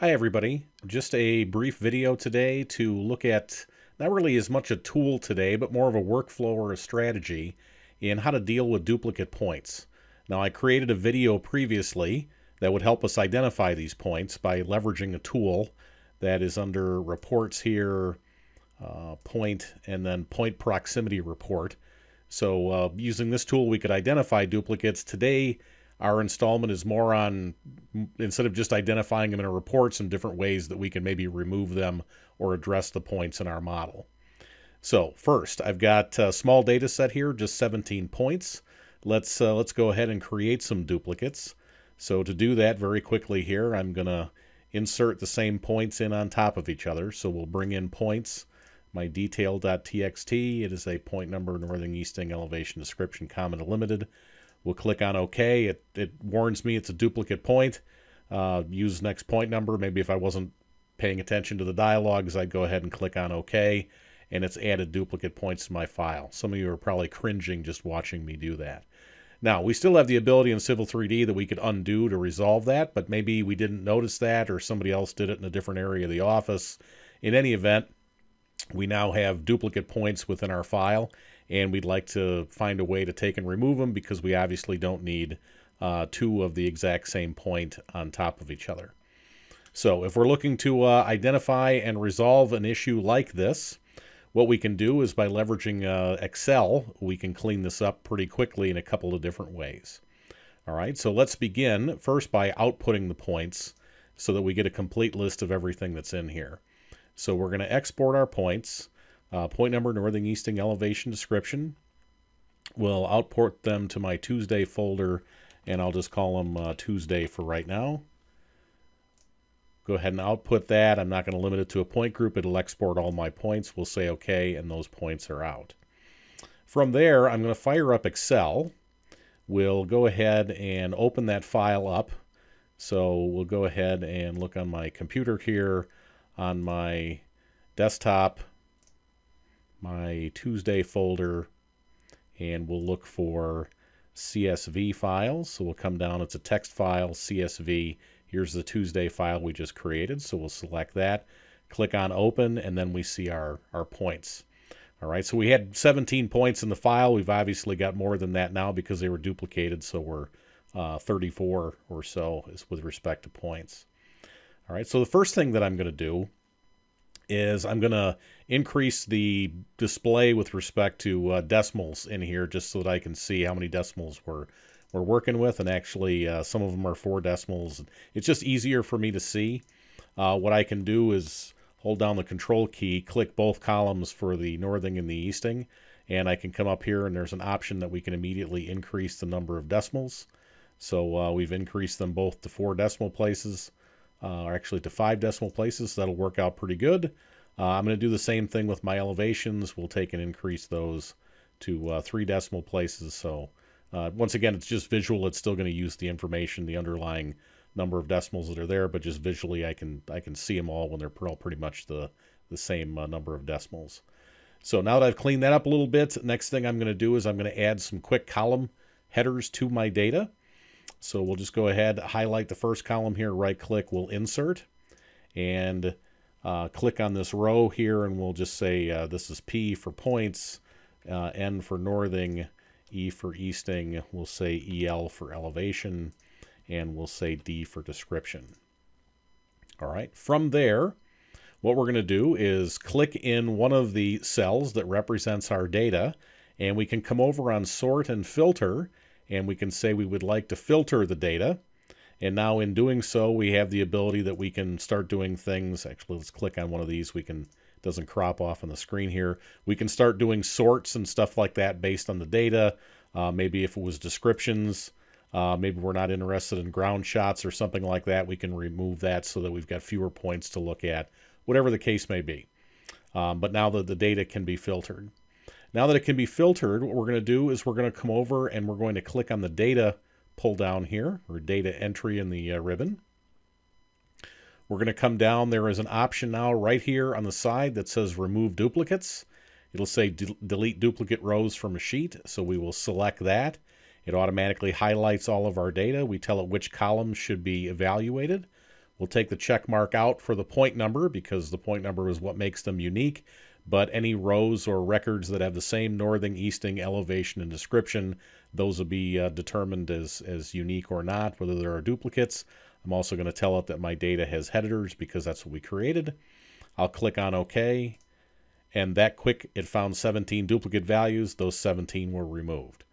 Hi everybody, just a brief video today to look at not really as much a tool today, but more of a workflow or a strategy in how to deal with duplicate points. Now I created a video previously that would help us identify these points by leveraging a tool that is under reports here, uh, point, and then point proximity report. So uh, using this tool we could identify duplicates. Today our installment is more on instead of just identifying them in a report, some different ways that we can maybe remove them or address the points in our model. So first, I've got a small data set here, just 17 points. Let's uh, let's go ahead and create some duplicates. So to do that very quickly here, I'm going to insert the same points in on top of each other. So we'll bring in points, my detail.txt. It is a point number, northing easting, elevation, description, comma delimited. We'll click on OK. It, it warns me it's a duplicate point. Uh, use next point number. Maybe if I wasn't paying attention to the dialogues, I'd go ahead and click on OK, and it's added duplicate points to my file. Some of you are probably cringing just watching me do that. Now, we still have the ability in Civil 3D that we could undo to resolve that, but maybe we didn't notice that or somebody else did it in a different area of the office. In any event, we now have duplicate points within our file, and we'd like to find a way to take and remove them because we obviously don't need uh, two of the exact same point on top of each other. So if we're looking to uh, identify and resolve an issue like this, what we can do is by leveraging uh, Excel, we can clean this up pretty quickly in a couple of different ways. All right, so let's begin first by outputting the points so that we get a complete list of everything that's in here. So we're going to export our points. Uh, point number, northing, easting, elevation description. We'll output them to my Tuesday folder, and I'll just call them uh, Tuesday for right now. Go ahead and output that. I'm not going to limit it to a point group. It'll export all my points. We'll say OK, and those points are out. From there, I'm going to fire up Excel. We'll go ahead and open that file up. So we'll go ahead and look on my computer here on my desktop my Tuesday folder and we'll look for CSV files. So we'll come down, it's a text file, CSV. Here's the Tuesday file we just created. So we'll select that, click on open, and then we see our, our points. All right, so we had 17 points in the file. We've obviously got more than that now because they were duplicated. So we're uh, 34 or so is with respect to points. All right, so the first thing that I'm going to do is I'm going to increase the display with respect to uh, decimals in here just so that I can see how many decimals we're, we're working with. And actually, uh, some of them are four decimals. It's just easier for me to see. Uh, what I can do is hold down the control key, click both columns for the northing and the easting, and I can come up here and there's an option that we can immediately increase the number of decimals. So uh, we've increased them both to four decimal places uh, or actually to five decimal places. So that'll work out pretty good. Uh, I'm going to do the same thing with my elevations. We'll take and increase those to uh, three decimal places. So uh, once again, it's just visual. It's still going to use the information, the underlying number of decimals that are there, but just visually, I can I can see them all when they're all pretty much the the same uh, number of decimals. So now that I've cleaned that up a little bit, next thing I'm going to do is I'm going to add some quick column headers to my data. So we'll just go ahead, highlight the first column here, right click, we'll insert, and uh, click on this row here, and we'll just say uh, this is P for points, uh, N for northing, E for easting, we'll say EL for elevation, and we'll say D for description. All right, from there, what we're going to do is click in one of the cells that represents our data, and we can come over on sort and filter, and we can say we would like to filter the data. And now in doing so, we have the ability that we can start doing things. Actually, let's click on one of these. We can, doesn't crop off on the screen here. We can start doing sorts and stuff like that based on the data. Uh, maybe if it was descriptions, uh, maybe we're not interested in ground shots or something like that. We can remove that so that we've got fewer points to look at, whatever the case may be. Um, but now that the data can be filtered. Now that it can be filtered, what we're going to do is we're going to come over and we're going to click on the data pull down here, or data entry in the uh, ribbon. We're going to come down. There is an option now right here on the side that says remove duplicates. It'll say delete duplicate rows from a sheet, so we will select that. It automatically highlights all of our data. We tell it which columns should be evaluated. We'll take the check mark out for the point number because the point number is what makes them unique. But any rows or records that have the same northing, easting, elevation, and description, those will be uh, determined as, as unique or not, whether there are duplicates. I'm also going to tell it that my data has headers because that's what we created. I'll click on OK. And that quick, it found 17 duplicate values. Those 17 were removed.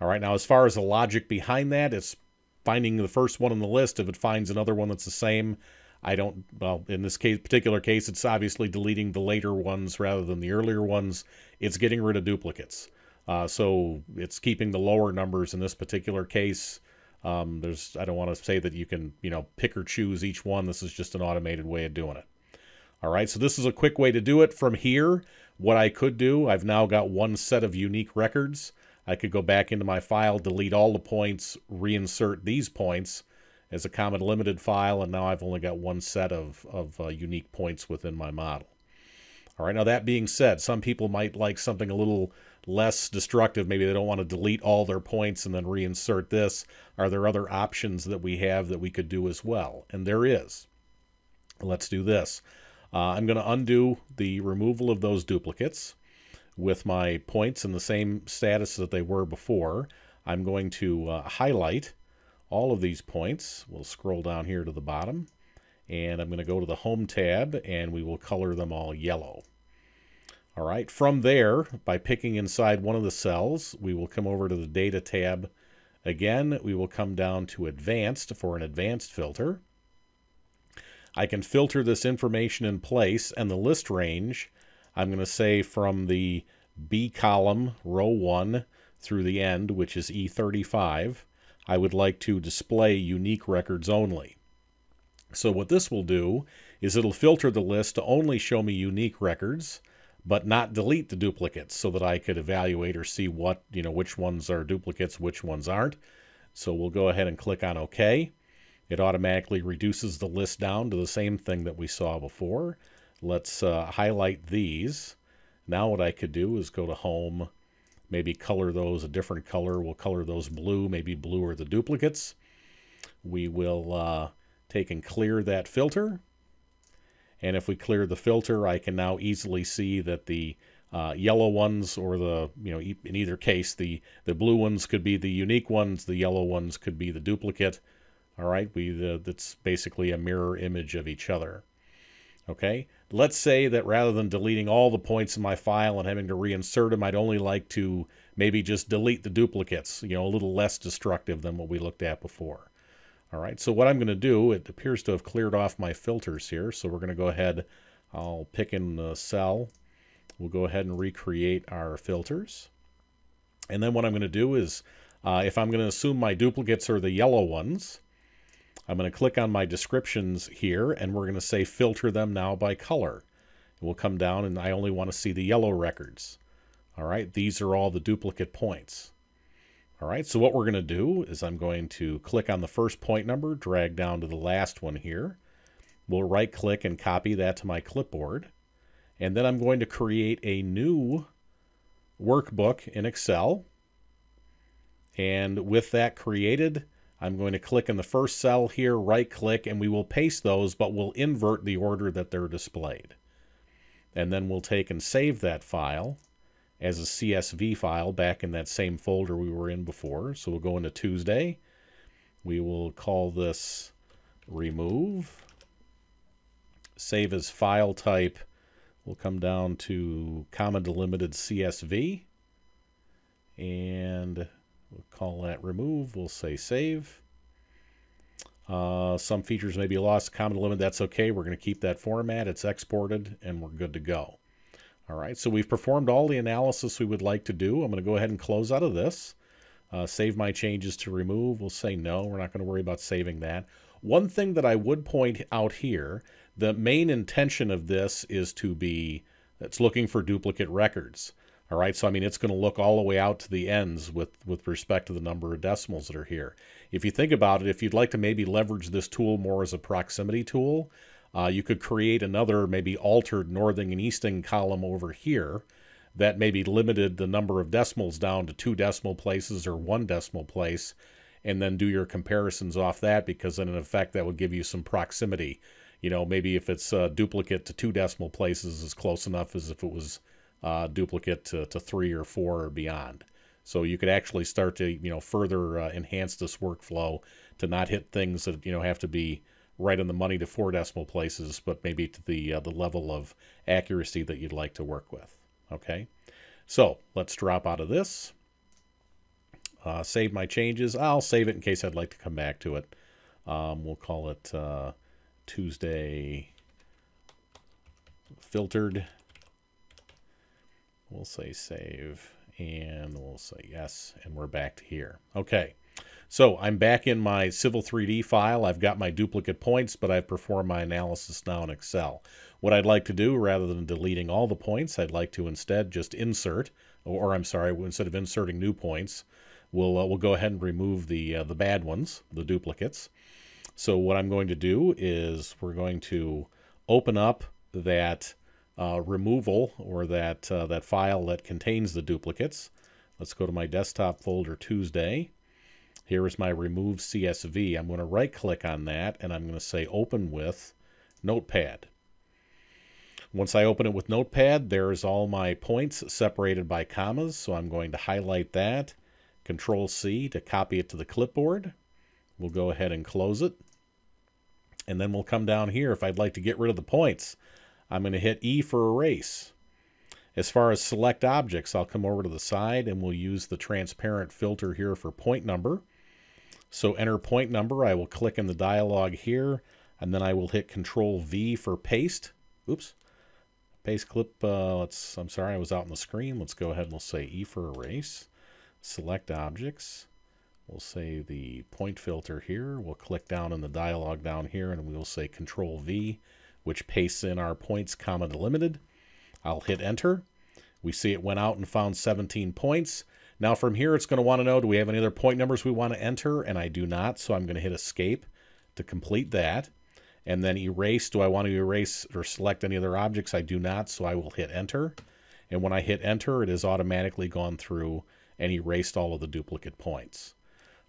All right, now as far as the logic behind that, it's finding the first one on the list. If it finds another one that's the same, I don't, well, in this case, particular case, it's obviously deleting the later ones rather than the earlier ones. It's getting rid of duplicates. Uh, so it's keeping the lower numbers in this particular case. Um, there's, I don't want to say that you can, you know, pick or choose each one. This is just an automated way of doing it. All right, so this is a quick way to do it. From here, what I could do, I've now got one set of unique records. I could go back into my file, delete all the points, reinsert these points as a comma delimited file, and now I've only got one set of, of uh, unique points within my model. All right, now that being said, some people might like something a little less destructive. Maybe they don't want to delete all their points and then reinsert this. Are there other options that we have that we could do as well? And there is. Let's do this. Uh, I'm going to undo the removal of those duplicates with my points in the same status that they were before. I'm going to uh, highlight all of these points. We'll scroll down here to the bottom and I'm going to go to the Home tab and we will color them all yellow. All right, from there, by picking inside one of the cells, we will come over to the Data tab. Again, we will come down to Advanced for an advanced filter. I can filter this information in place and the list range I'm going to say from the B column, row 1, through the end, which is E35, I would like to display unique records only. So what this will do is it'll filter the list to only show me unique records, but not delete the duplicates so that I could evaluate or see what, you know, which ones are duplicates, which ones aren't. So we'll go ahead and click on OK. It automatically reduces the list down to the same thing that we saw before. Let's uh, highlight these. Now what I could do is go to Home, maybe color those a different color. We'll color those blue, maybe blue are the duplicates. We will uh, take and clear that filter. And if we clear the filter, I can now easily see that the uh, yellow ones, or the, you know, in either case, the, the blue ones could be the unique ones, the yellow ones could be the duplicate. All right, we, the, that's basically a mirror image of each other. Okay, let's say that rather than deleting all the points in my file and having to reinsert them, I'd only like to maybe just delete the duplicates, you know, a little less destructive than what we looked at before. All right, so what I'm going to do, it appears to have cleared off my filters here, so we're going to go ahead, I'll pick in the cell, we'll go ahead and recreate our filters. And then what I'm going to do is, uh, if I'm going to assume my duplicates are the yellow ones, I'm going to click on my descriptions here and we're going to say filter them now by color. we'll come down and I only want to see the yellow records. All right, these are all the duplicate points. All right, so what we're going to do is I'm going to click on the first point number, drag down to the last one here. We'll right click and copy that to my clipboard. And then I'm going to create a new workbook in Excel. And with that created, I'm going to click in the first cell here, right click, and we will paste those, but we'll invert the order that they're displayed. And then we'll take and save that file as a CSV file back in that same folder we were in before. So we'll go into Tuesday. We will call this remove. Save as file type. We'll come down to comma delimited CSV. And We'll call that remove. We'll say save. Uh, some features may be lost. Common limit, that's okay. We're going to keep that format. It's exported, and we're good to go. All right, so we've performed all the analysis we would like to do. I'm going to go ahead and close out of this. Uh, save my changes to remove. We'll say no. We're not going to worry about saving that. One thing that I would point out here, the main intention of this is to be, it's looking for duplicate records. All right, so I mean, it's going to look all the way out to the ends with, with respect to the number of decimals that are here. If you think about it, if you'd like to maybe leverage this tool more as a proximity tool, uh, you could create another maybe altered northing and easting column over here that maybe limited the number of decimals down to two decimal places or one decimal place. and then do your comparisons off that because then in effect that would give you some proximity. You know, maybe if it's a duplicate to two decimal places is close enough as if it was uh, duplicate to, to three or four or beyond. So you could actually start to, you know, further uh, enhance this workflow to not hit things that, you know, have to be right on the money to four decimal places, but maybe to the, uh, the level of accuracy that you'd like to work with. Okay. So let's drop out of this. Uh, save my changes. I'll save it in case I'd like to come back to it. Um, we'll call it uh, Tuesday filtered. We'll say save and we'll say yes and we're back to here. Okay. So I'm back in my Civil 3D file. I've got my duplicate points, but I've performed my analysis now in Excel. What I'd like to do, rather than deleting all the points, I'd like to instead just insert, or, I'm sorry, instead of inserting new points, we'll, uh, we'll go ahead and remove the, uh, the bad ones, the duplicates. So what I'm going to do is we're going to open up that uh, removal or that, uh, that file that contains the duplicates. Let's go to my desktop folder Tuesday. Here is my remove CSV. I'm going to right click on that and I'm going to say open with Notepad. Once I open it with Notepad, there's all my points separated by commas. So I'm going to highlight that, Control C to copy it to the clipboard. We'll go ahead and close it. And then we'll come down here if I'd like to get rid of the points. I'm going to hit E for erase. As far as select objects, I'll come over to the side and we'll use the transparent filter here for point number. So enter point number. I will click in the dialog here, and then I will hit Control V for paste. Oops. Paste clip, uh, let's, I'm sorry, I was out on the screen. Let's go ahead and we'll say E for erase. Select objects. We'll say the point filter here. We'll click down in the dialog down here, and we will say Control V, which pastes in our points, comma delimited. I'll hit enter. We see it went out and found 17 points. Now from here, it's going to want to know, do we have any other point numbers we want to enter? And I do not, so I'm going to hit escape to complete that. And then erase, do I want to erase or select any other objects? I do not, so I will hit enter. And when I hit enter, it has automatically gone through and erased all of the duplicate points.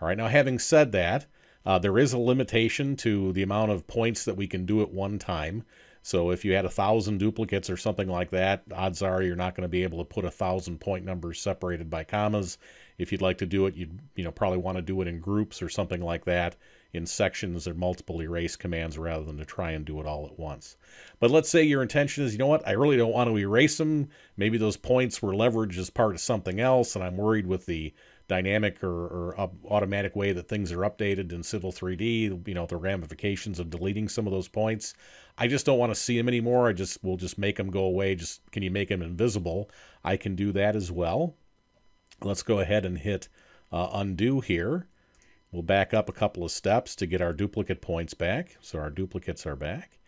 All right, now having said that, uh, there is a limitation to the amount of points that we can do at one time. So if you had a thousand duplicates or something like that, odds are you're not going to be able to put a thousand point numbers separated by commas. If you'd like to do it, you'd you know probably want to do it in groups or something like that, in sections or multiple erase commands rather than to try and do it all at once. But let's say your intention is, you know what, I really don't want to erase them. Maybe those points were leveraged as part of something else, and I'm worried with the dynamic or, or automatic way that things are updated in Civil 3D, you know, the ramifications of deleting some of those points. I just don't want to see them anymore. I just will just make them go away. Just can you make them invisible? I can do that as well. Let's go ahead and hit uh, undo here. We'll back up a couple of steps to get our duplicate points back. So our duplicates are back.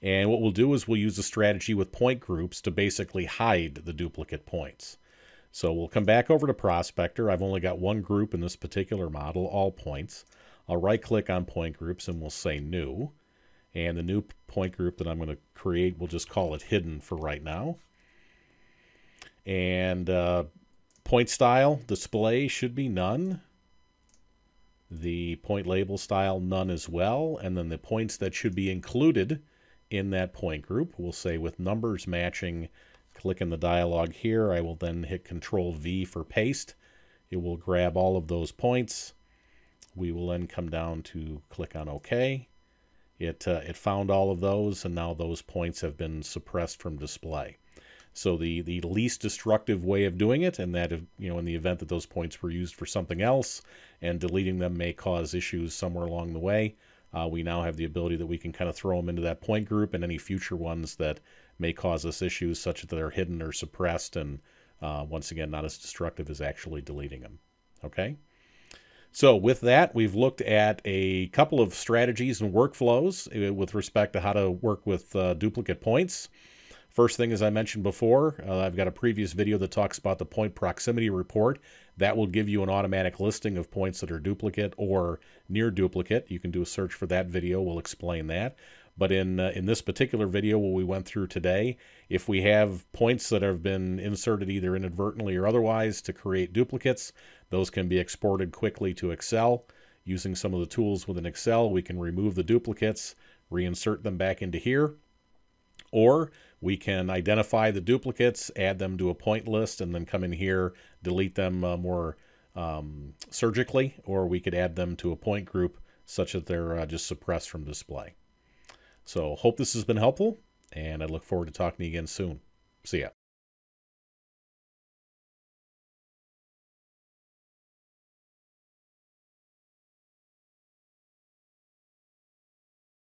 And what we'll do is we'll use a strategy with point groups to basically hide the duplicate points. So we'll come back over to Prospector. I've only got one group in this particular model, all points. I'll right click on point groups and we'll say new. And the new point group that I'm going to create, we'll just call it hidden for right now. And uh, point style display should be none. The point label style none as well. And then the points that should be included in that point group, we'll say with numbers matching Click in the dialog here. I will then hit Control V for paste. It will grab all of those points. We will then come down to click on OK. It, uh, it found all of those, and now those points have been suppressed from display. So the, the least destructive way of doing it, and that if, you know in the event that those points were used for something else, and deleting them may cause issues somewhere along the way, uh, we now have the ability that we can kind of throw them into that point group, and any future ones that may cause us issues such that they're hidden or suppressed and uh, once again not as destructive as actually deleting them. Okay? So with that, we've looked at a couple of strategies and workflows uh, with respect to how to work with uh, duplicate points. First thing, as I mentioned before, uh, I've got a previous video that talks about the point proximity report. That will give you an automatic listing of points that are duplicate or near duplicate. You can do a search for that video. We'll explain that. But in, uh, in this particular video, what we went through today, if we have points that have been inserted either inadvertently or otherwise to create duplicates, those can be exported quickly to Excel. using some of the tools within Excel, we can remove the duplicates, reinsert them back into here. Or we can identify the duplicates, add them to a point list, and then come in here, delete them uh, more um, surgically, or we could add them to a point group such that they're uh, just suppressed from display. So hope this has been helpful, and I look forward to talking to you again soon. See ya.